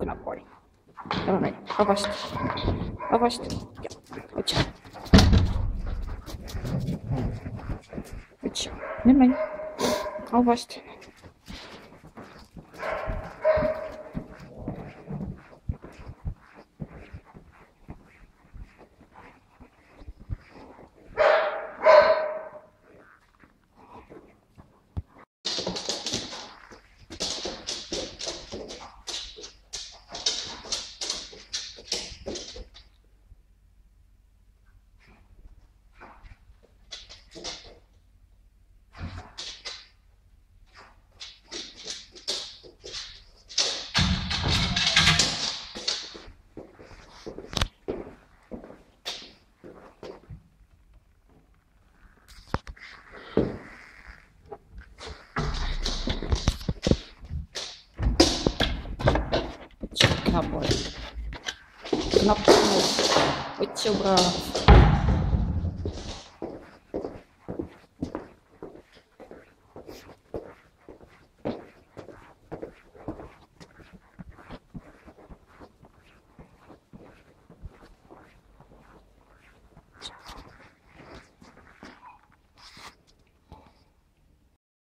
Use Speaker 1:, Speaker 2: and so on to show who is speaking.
Speaker 1: くなこれ。でもない。剥がして。剥がして。いや、ちゃ。うちゃ。ねめ。剥がして。набоя. Наприклад, оцю брала.